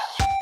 Yeah.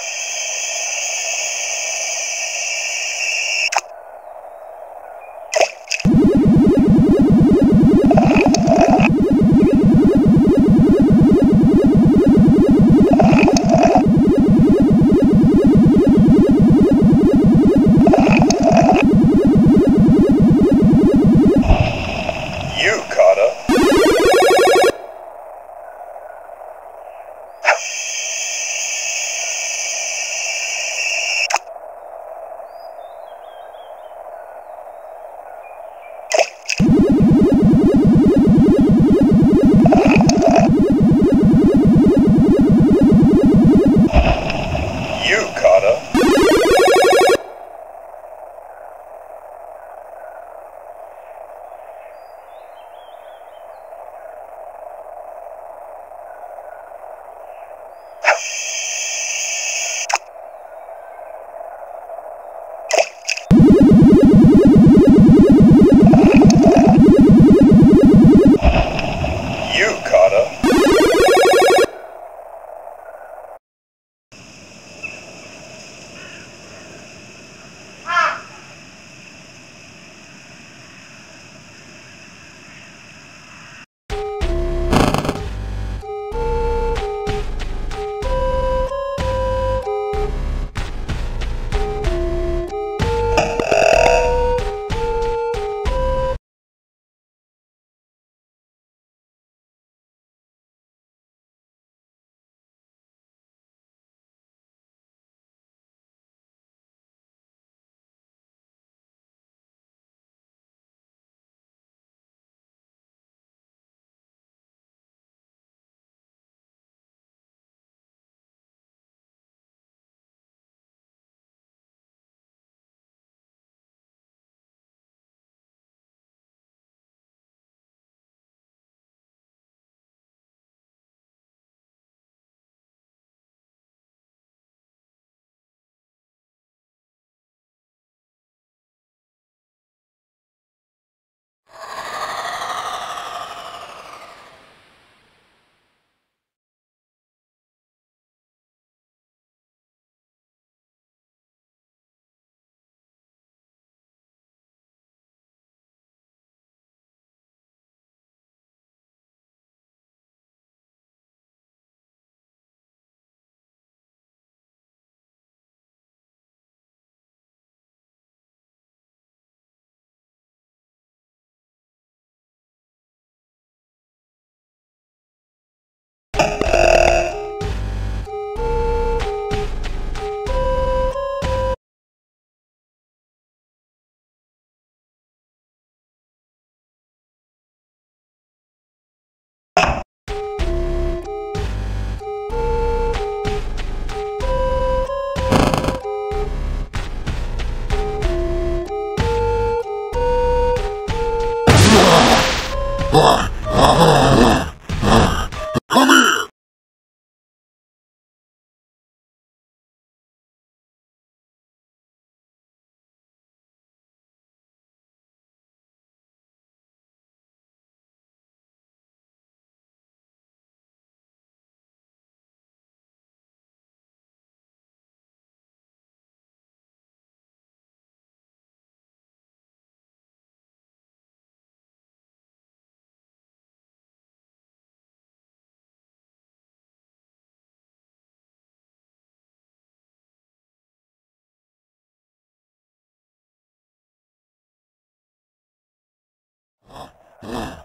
Yeah. Ugh.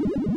Ah!